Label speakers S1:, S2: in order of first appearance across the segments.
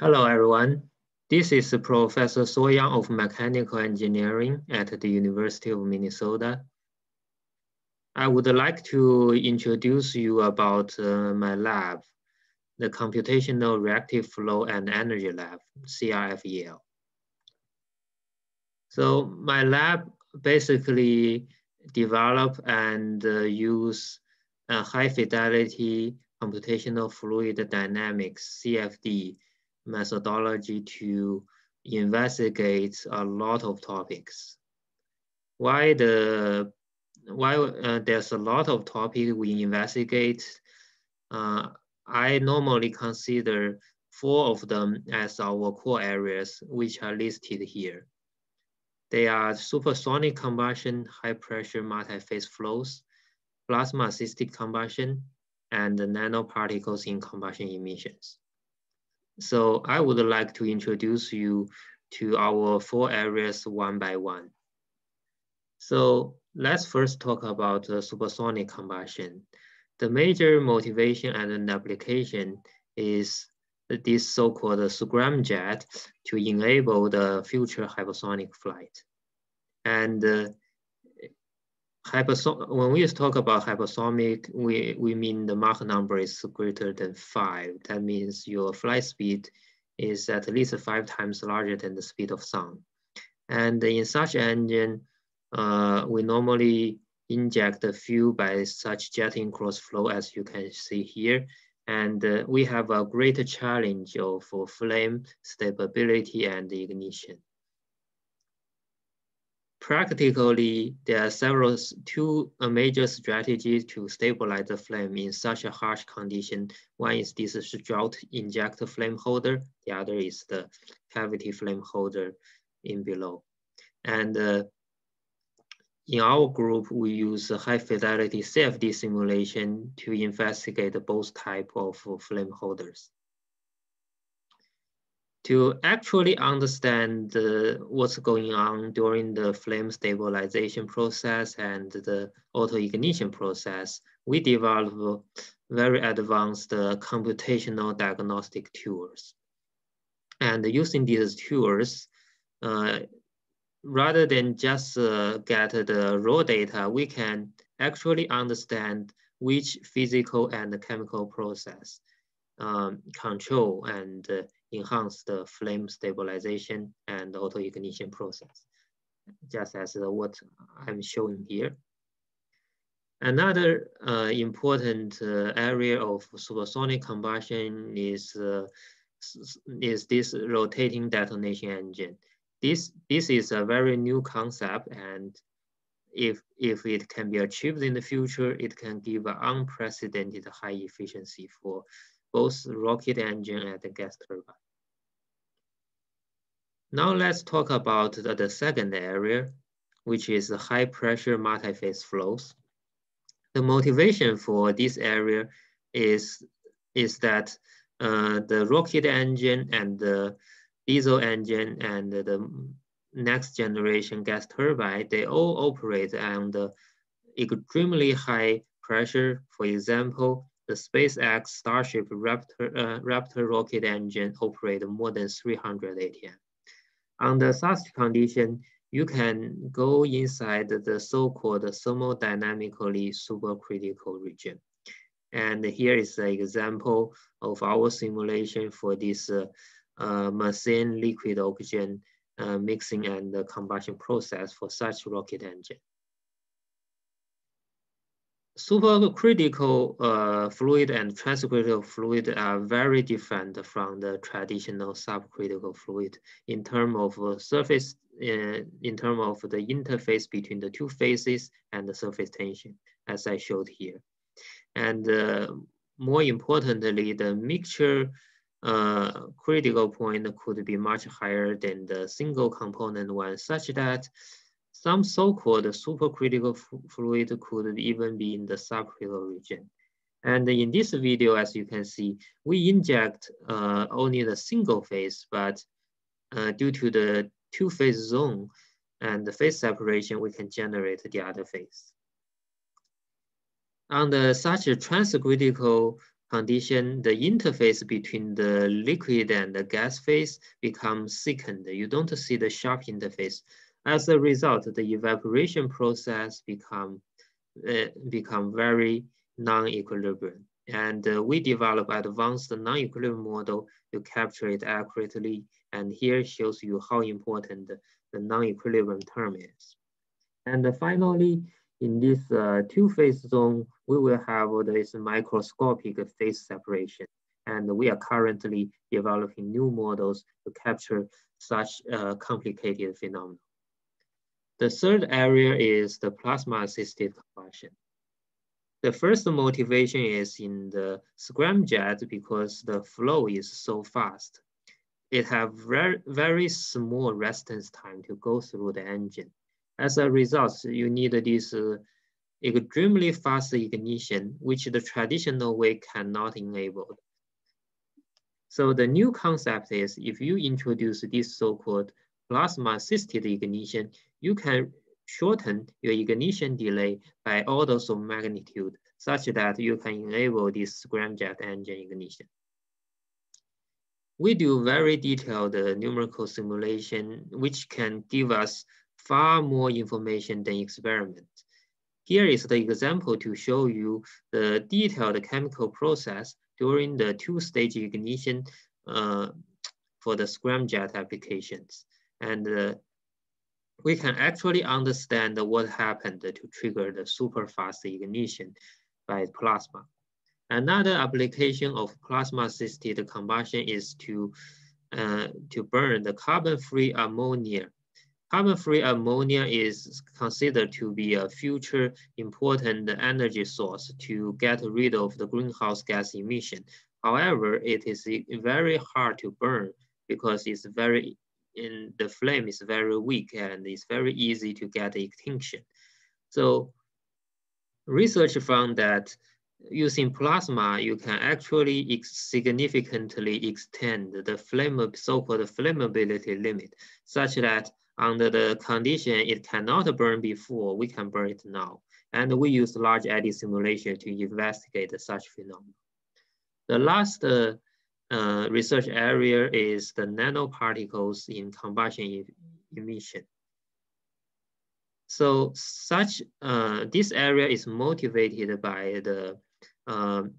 S1: Hello, everyone. This is Professor Suo Yang of Mechanical Engineering at the University of Minnesota. I would like to introduce you about uh, my lab, the Computational Reactive Flow and Energy Lab, CRFEL. So my lab basically develop and uh, use high fidelity computational fluid dynamics, CFD, methodology to investigate a lot of topics. Why the why uh, there's a lot of topics we investigate, uh, I normally consider four of them as our core areas, which are listed here. They are supersonic combustion, high pressure multi-phase flows, plasma assisted combustion, and nanoparticles in combustion emissions. So I would like to introduce you to our four areas one by one. So let's first talk about uh, supersonic combustion. The major motivation and an application is this so-called scramjet to enable the future hypersonic flight. And uh, when we talk about hypersonic, we, we mean the Mach number is greater than five. That means your flight speed is at least five times larger than the speed of sound. And in such engine, uh, we normally inject the fuel by such jet in cross flow as you can see here. And uh, we have a greater challenge of flame stability and ignition. Practically, there are several two uh, major strategies to stabilize the flame in such a harsh condition. One is this strut inject flame holder. The other is the cavity flame holder in below. And uh, in our group, we use high fidelity CFD simulation to investigate both type of flame holders to actually understand uh, what's going on during the flame stabilization process and the auto ignition process, we develop very advanced uh, computational diagnostic tools. And using these tools, uh, rather than just uh, get the raw data, we can actually understand which physical and chemical process um, control and uh, enhance the flame stabilization and auto ignition process, just as what I'm showing here. Another uh, important uh, area of supersonic combustion is, uh, is this rotating detonation engine. This, this is a very new concept and if, if it can be achieved in the future, it can give unprecedented high efficiency for both rocket engine and the gas turbine. Now let's talk about the, the second area, which is high pressure multi-phase flows. The motivation for this area is, is that uh, the rocket engine and the diesel engine and the next generation gas turbine, they all operate under extremely high pressure. For example, the SpaceX Starship Raptor, uh, Raptor rocket engine operate more than 300 ATM. Under such condition, you can go inside the so-called thermodynamically supercritical region. And here is an example of our simulation for this uh, uh, methane liquid oxygen uh, mixing and combustion process for such rocket engine supercritical uh, fluid and transcritical fluid are very different from the traditional subcritical fluid in terms of uh, surface, uh, in terms of the interface between the two phases and the surface tension, as I showed here. And uh, more importantly, the mixture uh, critical point could be much higher than the single component one, such that some so-called supercritical fluid could even be in the subcritical region. And in this video, as you can see, we inject uh, only the single phase, but uh, due to the two-phase zone and the phase separation, we can generate the other phase. Under such a transcritical condition, the interface between the liquid and the gas phase becomes thickened. You don't see the sharp interface. As a result, the evaporation process become, uh, become very non-equilibrium. And uh, we develop advanced non-equilibrium model to capture it accurately. And here shows you how important the non-equilibrium term is. And finally, in this uh, two-phase zone, we will have this microscopic phase separation. And we are currently developing new models to capture such uh, complicated phenomena. The third area is the plasma-assisted combustion. The first motivation is in the scramjet because the flow is so fast. It have very, very small residence time to go through the engine. As a result, you need this uh, extremely fast ignition, which the traditional way cannot enable. So the new concept is if you introduce this so-called plasma-assisted ignition, you can shorten your ignition delay by orders of magnitude such that you can enable this scramjet engine ignition. We do very detailed uh, numerical simulation, which can give us far more information than experiment. Here is the example to show you the detailed chemical process during the two-stage ignition uh, for the scramjet applications. And uh, we can actually understand what happened to trigger the super fast ignition by plasma. Another application of plasma-assisted combustion is to, uh, to burn the carbon-free ammonia. Carbon-free ammonia is considered to be a future important energy source to get rid of the greenhouse gas emission. However, it is very hard to burn because it's very in the flame is very weak and it's very easy to get extinction. So research found that using plasma, you can actually significantly extend the flame, so-called flammability limit, such that under the condition it cannot burn before, we can burn it now. And we use large eddy simulation to investigate such phenomena. The last uh, uh, research area is the nanoparticles in combustion emission. So such, uh, this area is motivated by the um,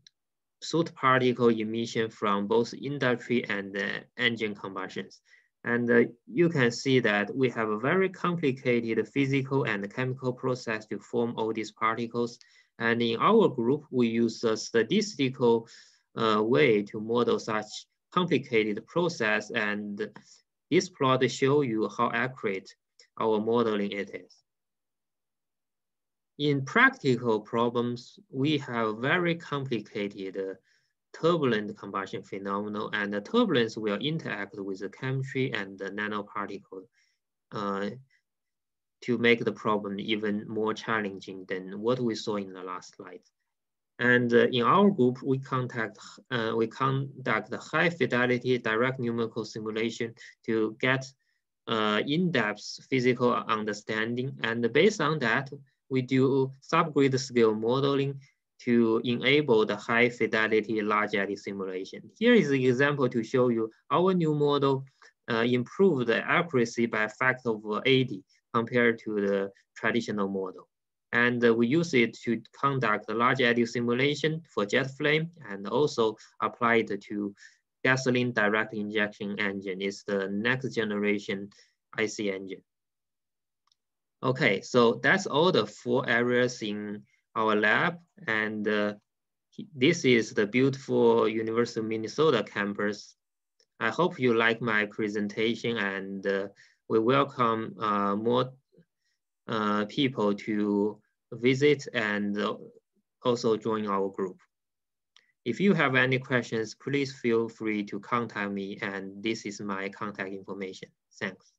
S1: soot particle emission from both industry and uh, engine combustions. And uh, you can see that we have a very complicated physical and chemical process to form all these particles. And in our group, we use a statistical uh, way to model such complicated process and this plot show you how accurate our modeling it is. In practical problems, we have very complicated uh, turbulent combustion phenomenon and the turbulence will interact with the chemistry and the nanoparticle uh, to make the problem even more challenging than what we saw in the last slide. And uh, in our group, we contact uh, we conduct high fidelity direct numerical simulation to get uh, in-depth physical understanding. And based on that, we do subgrid scale modeling to enable the high fidelity large eddy simulation. Here is an example to show you our new model uh, improved the accuracy by a factor of 80 compared to the traditional model. And uh, we use it to conduct large eddy simulation for jet flame and also apply it to gasoline direct injection engine. It's the next generation IC engine. Okay, so that's all the four areas in our lab. And uh, this is the beautiful University of Minnesota campus. I hope you like my presentation and uh, we welcome uh, more uh, people to visit and also join our group. If you have any questions, please feel free to contact me and this is my contact information. Thanks.